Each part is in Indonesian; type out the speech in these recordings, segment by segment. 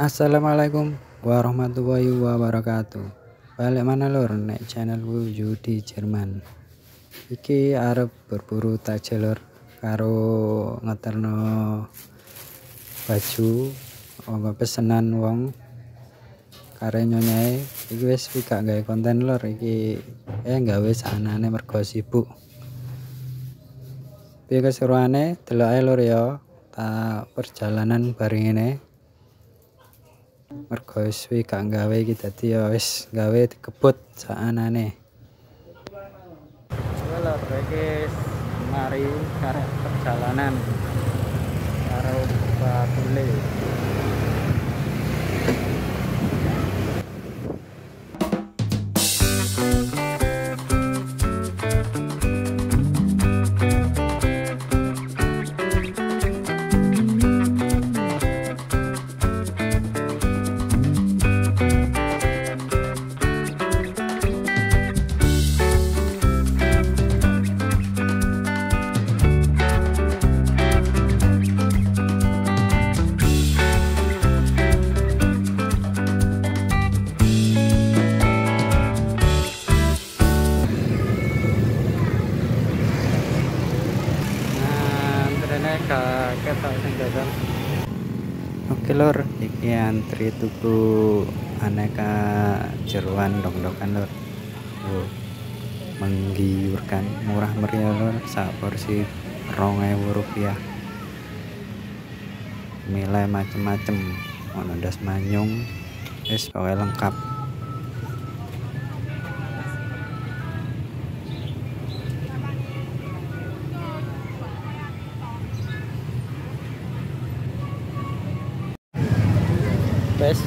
Assalamualaikum warahmatullahi wabarakatuh. Balik mana lor nek channelku Yudi Jerman. Iki arep berburu takjil lor karo ngeterno baju wong pesenan wong. Kare nyonyae iki wis gak gawe konten lor iki eh gawe sanane mergo sibuk. Piye keseruane? Delok ae lor ya. Tak perjalanan bareng ini mergo suwi gak gawe iki dadi ya wis gawe dikebut saanane lho iki mari karek perjalanan karo Batule sing dodol oke lor iki antri tuku aneka jeruan dong-dongan lor oh, menggiurkan. Murah meriah lor sak porsi rong rupiah. Nilai macem-macem. Ono das manyung. Es lengkap wes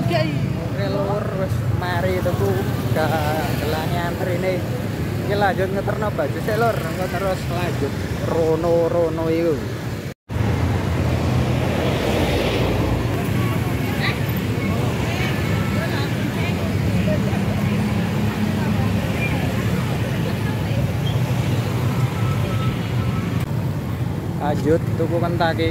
oke lur wes mari tuku ke gelangi antri ini. Ini lanjut ngeterno baju sih lur. Terus lanjut. Rono rono itu. Lanjut tuku kentaki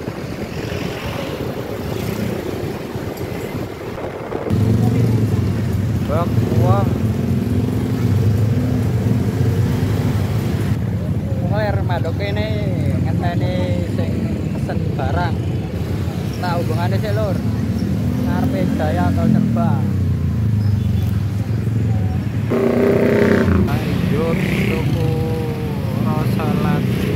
ngenteni sing pesen barang. Nah hubungannya sih lur. Ngarepe jaya atau serba? Lanjut tuku rasa lagi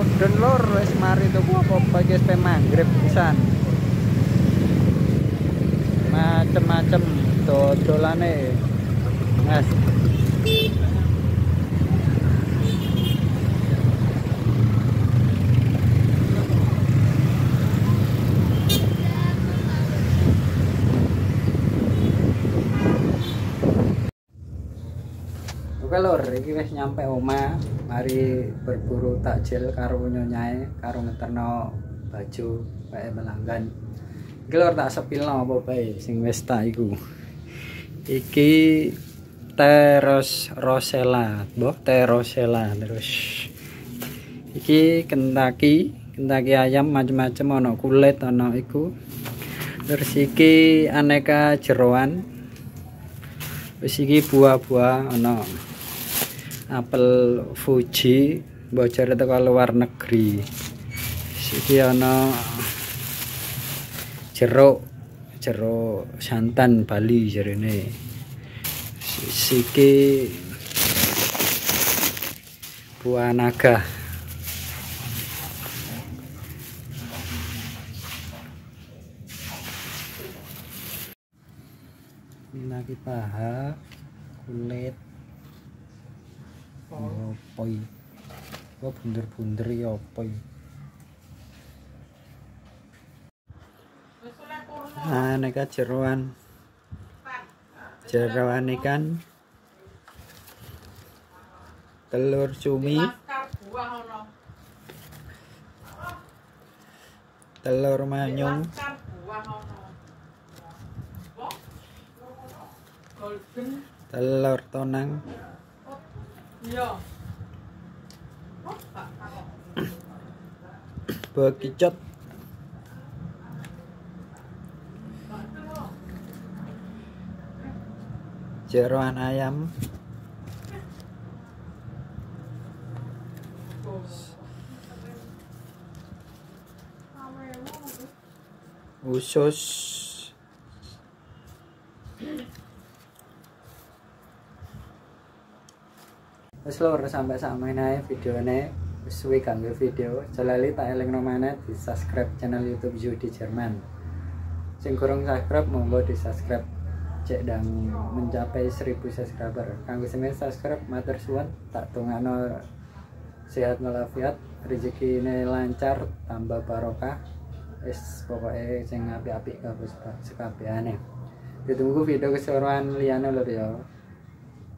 dan lor es mari tuku apa guys pe mangrib pisan. Macem-macem dodolane. Mas. Oke lor ini wis nyampe oma mari berburu takjil karo nyonyae, karo ngeterno baju kae melanggan. Iki lor tak sepilno apa bae sing wis tak iku. Iki teros rosella, mbah terosella terus. Iki kentaki, kentaki ayam macam-macam ana kulit ana iku. Terus iki aneka jeroan. Wis iki buah-buah ana apel Fuji bocor itu ke luar negeri. Siki ana jeruk jeruk santan Bali jarene siki buah naga. Lagi paha kulit apa iki bunder-bunder ya apa iki aneka jeroan jeroan ikan. Telur cumi. Telur manyung. Telur tonang bekicot. Jeroan ayam. Usus wis lur sampai sakmene ae videone wis suwe kanggo video. Jalali tak elingno maneh di subscribe channel YouTube Judi Jerman. Sing kurang subscribe monggo di subscribe cek dan mencapai 1000 subscriber. Kanggo semen subscribe matur suwun. Tak tungano sehat walafiat. Rezeki ini lancar tambah barokah. Es pokoknya sing api-api kabeh sekabehane ditunggu video keseruan liyane lho ya